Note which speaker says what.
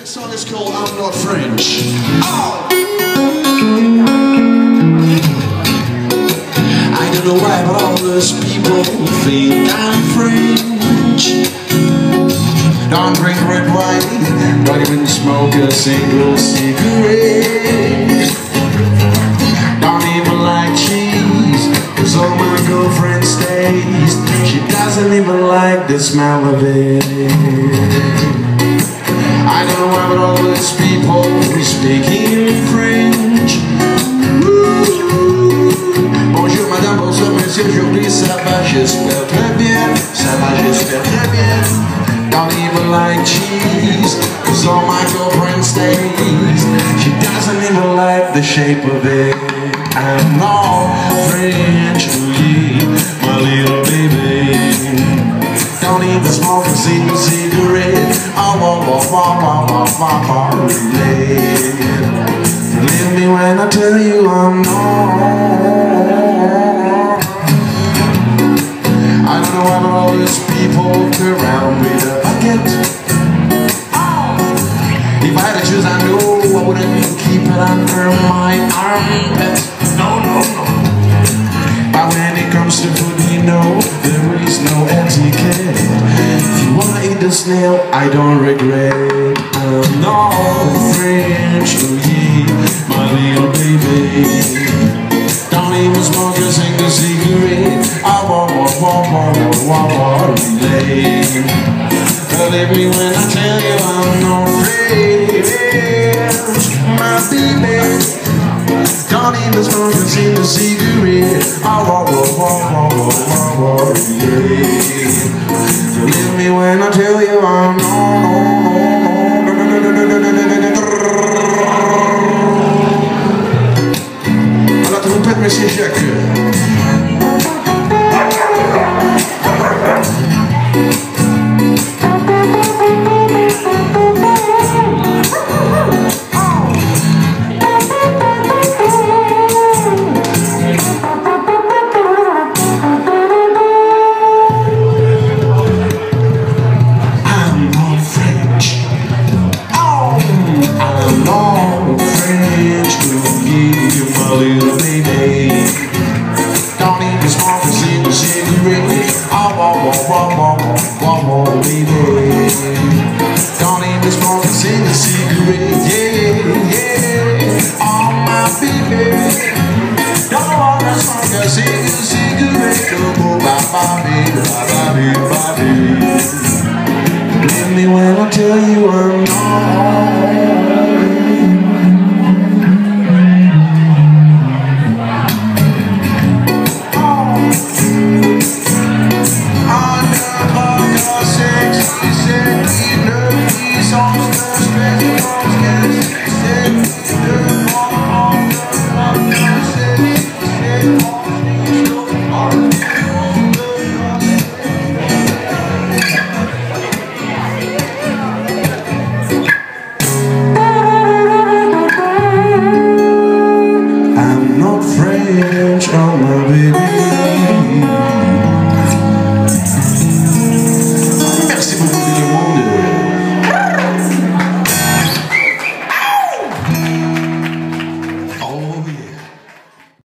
Speaker 1: Next song is called I'm Not French. Oh! I don't know why, but all those people think I'm French. Don't drink red wine, don't even smoke a single cigarette. Don't even like cheese, cause all my girlfriend's taste. She doesn't even like the smell of it. Like cheese, cause all my girlfriend's taste. She doesn't even like the shape of it. I'm not French, oui, my little baby. Don't even smoke a single cigarette. Wah, wah, wah, wah, wah, wah, wah, relate. Believe me when I tell you I'm not. No, no, no. But when it comes to food, you know there is no etiquette. If you wanna eat the snail, I don't regret. I'm not French, oh yeah, my little baby. Don't even smoke a single cigarette. I want, want, want, want, want, want, relate. Believe me when I tell you I'm not French, Smoke a cigarette. I want, want, want, want, want, want, relate. Whoa, whoa, whoa, whoa, whoa, whoa, baby. Don't even smoke a single cigarette. Yeah, yeah. Oh, my baby. Don't wanna smoke a single cigarette. Oh, ba, ba, ba, ba, ba, ba, ba. Believe me when I tell you I'm not. baby.